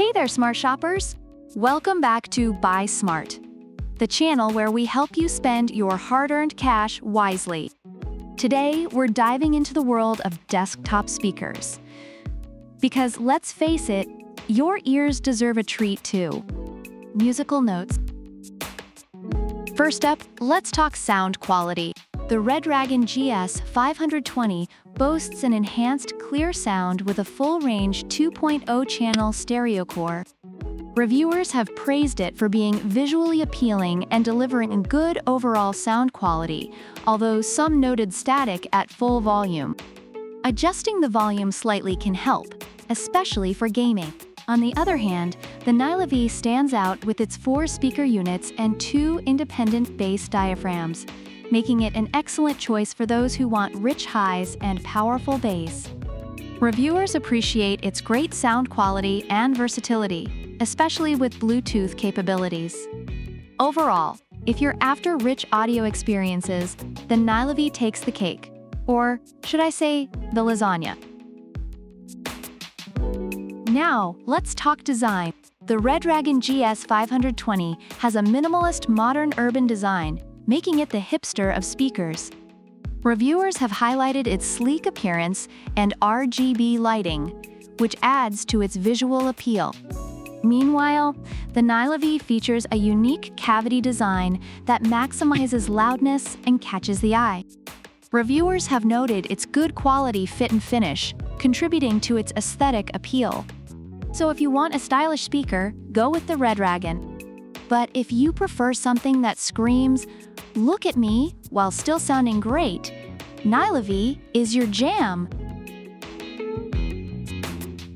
Hey there, smart shoppers! Welcome back to Buy Smart, the channel where we help you spend your hard-earned cash wisely. Today, we're diving into the world of desktop speakers. Because let's face it, your ears deserve a treat too. Musical notes. First up, let's talk sound quality. The Redragon GS 520 boasts an enhanced clear sound with a full-range 2.0 channel stereo core. Reviewers have praised it for being visually appealing and delivering good overall sound quality, although some noted static at full volume. Adjusting the volume slightly can help, especially for gaming. On the other hand, the Nylavee stands out with its four speaker units and two independent bass diaphragms, making it an excellent choice for those who want rich highs and powerful bass. Reviewers appreciate its great sound quality and versatility, especially with Bluetooth capabilities. Overall, if you're after rich audio experiences, then Nylavee takes the cake. Or, should I say, the lasagna. Now, let's talk design. The Redragon GS 520 has a minimalist modern urban design, making it the hipster of speakers. Reviewers have highlighted its sleek appearance and RGB lighting, which adds to its visual appeal. Meanwhile, the Nylavee features a unique cavity design that maximizes loudness and catches the eye. Reviewers have noted its good quality fit and finish, contributing to its aesthetic appeal. So if you want a stylish speaker, go with the Redragon. But if you prefer something that screams, look at me, while still sounding great, Nylavee is your jam.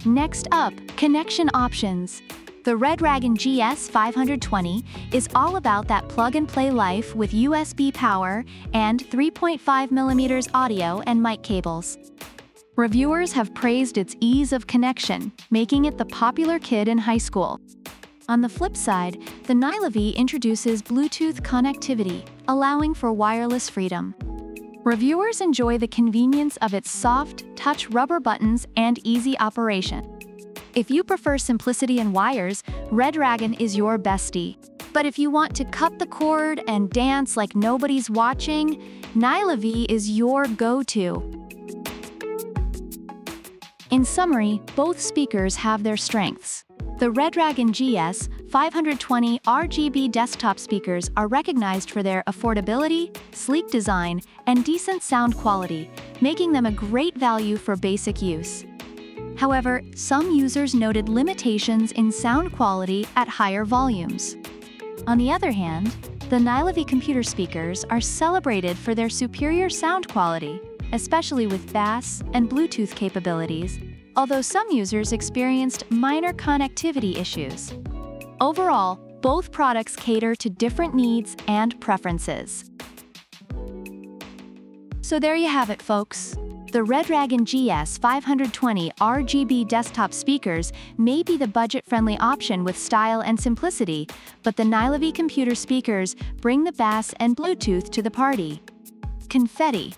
Next up, connection options. The Redragon GS 520 is all about that plug-and-play life with USB power and 3.5mm audio and mic cables. Reviewers have praised its ease of connection, making it the popular kid in high school. On the flip side, the Nylavee introduces Bluetooth connectivity, allowing for wireless freedom. Reviewers enjoy the convenience of its soft, touch rubber buttons and easy operation. If you prefer simplicity and wires, Redragon is your bestie. But if you want to cut the cord and dance like nobody's watching, Nylavee is your go-to. In summary, both speakers have their strengths. The Redragon GS 520 RGB desktop speakers are recognized for their affordability, sleek design, and decent sound quality, making them a great value for basic use. However, some users noted limitations in sound quality at higher volumes. On the other hand, the Nylavee computer speakers are celebrated for their superior sound quality, especially with bass and Bluetooth capabilities, although some users experienced minor connectivity issues. Overall, both products cater to different needs and preferences. So there you have it, folks. The Redragon GS 520 RGB desktop speakers may be the budget-friendly option with style and simplicity, but the Nylavee computer speakers bring the bass and Bluetooth to the party. Confetti.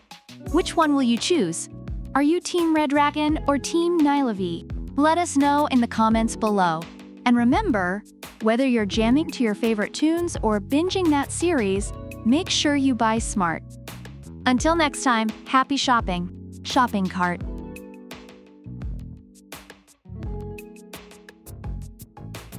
Which one will you choose? Are you Team Redragon or Team Nylavee? Let us know in the comments below. And remember, whether you're jamming to your favorite tunes or binging that series, make sure you buy smart. Until next time, happy shopping! Shopping cart.